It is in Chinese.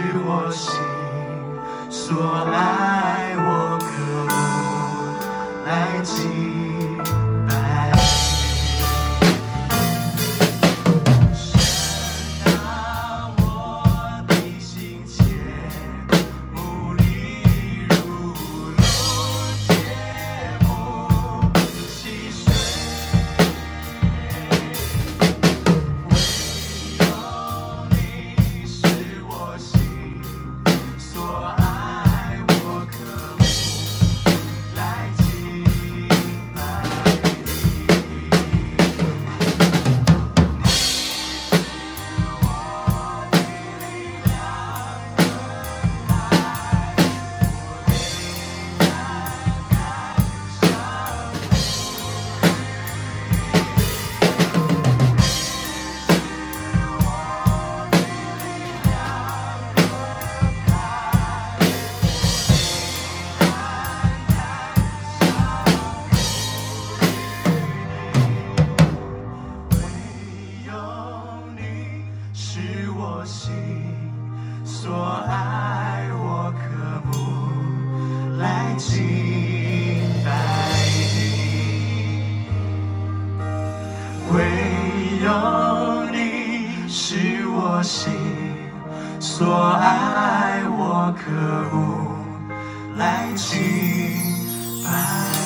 是我心所爱。是我心所爱，我可不来敬拜你。唯有你，是我心所爱，我可不来敬拜。